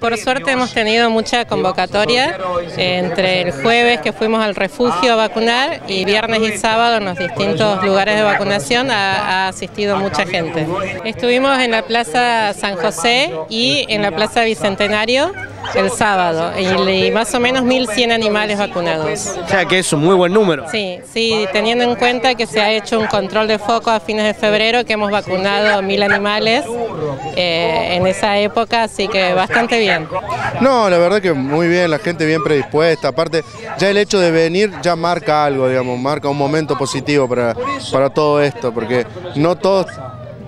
Por suerte hemos tenido mucha convocatoria. Entre el jueves que fuimos al refugio a vacunar y viernes y sábado en los distintos lugares de vacunación ha, asistido mucha gente. Estuvimos en la Plaza San José y en la Plaza Bicentenario el sábado y, más o menos 1.100 animales vacunados. O sea que es un muy buen número. Sí, sí, teniendo en cuenta que se ha hecho un control de foco a fines de febrero, que hemos vacunado 1.000 animales eh, en esa época, así que bastante bien. No, la verdad que muy bien, la gente bien predispuesta, aparte ya el hecho de venir ya marca algo, digamos, marca un momento positivo para, para todo esto, porque no todos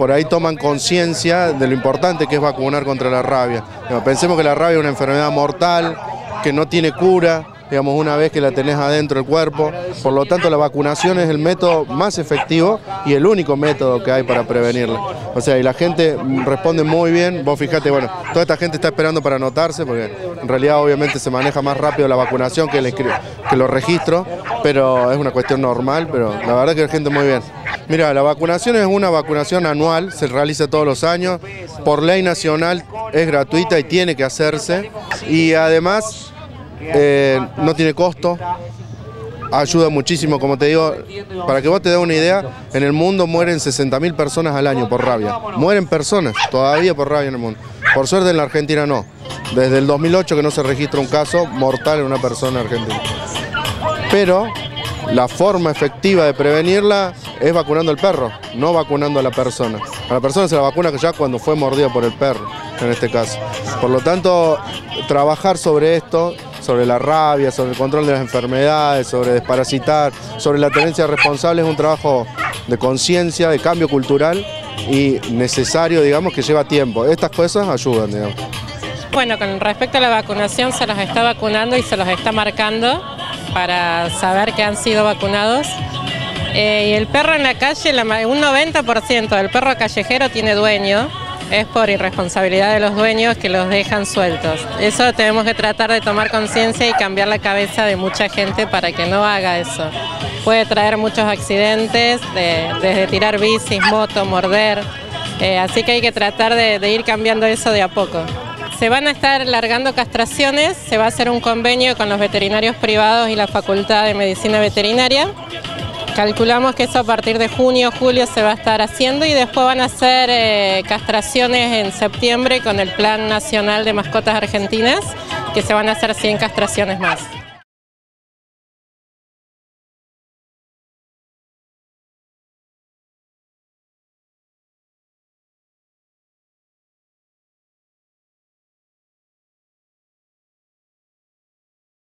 por ahí toman conciencia de lo importante que es vacunar contra la rabia. Pensemos que la rabia es una enfermedad mortal, que no tiene cura, digamos, una vez que la tenés adentro del cuerpo. Por lo tanto, la vacunación es el método más efectivo y el único método que hay para prevenirla. O sea, y la gente responde muy bien. Vos fijate, bueno, toda esta gente está esperando para anotarse, porque en realidad obviamente se maneja más rápido la vacunación que, el, que los registros, pero es una cuestión normal, pero la verdad que la gente muy bien. Mira, la vacunación es una vacunación anual, se realiza todos los años, por ley nacional es gratuita y tiene que hacerse. Y además eh, no tiene costo, ayuda muchísimo, como te digo, para que vos te des una idea, en el mundo mueren 60.000 personas al año por rabia, mueren personas todavía por rabia en el mundo, por suerte en la Argentina no, desde el 2008 que no se registra un caso mortal en una persona argentina. Pero la forma efectiva de prevenirla es vacunando al perro, no vacunando a la persona. A la persona se la vacuna ya cuando fue mordida por el perro, en este caso. Por lo tanto, trabajar sobre esto, sobre la rabia, sobre el control de las enfermedades, sobre desparasitar, sobre la tenencia responsable, es un trabajo de conciencia, de cambio cultural y necesario, digamos, que lleva tiempo. Estas cosas ayudan, digamos. Bueno, con respecto a la vacunación, se los está vacunando y se los está marcando para saber que han sido vacunados. Eh, y el perro en la calle, un 90% del perro callejero tiene dueño, es por irresponsabilidad de los dueños que los dejan sueltos. Eso tenemos que tratar de tomar conciencia y cambiar la cabeza de mucha gente para que no haga eso. Puede traer muchos accidentes, desde tirar bicis, moto, morder, eh, así que hay que tratar de ir cambiando eso de a poco. Se van a estar largando castraciones, se va a hacer un convenio con los veterinarios privados y la Facultad de Medicina Veterinaria. Calculamos que eso a partir de junio, julio se va a estar haciendo y después van a hacer eh, castraciones en septiembre con el Plan Nacional de Mascotas Argentinas, que se van a hacer 100 castraciones más.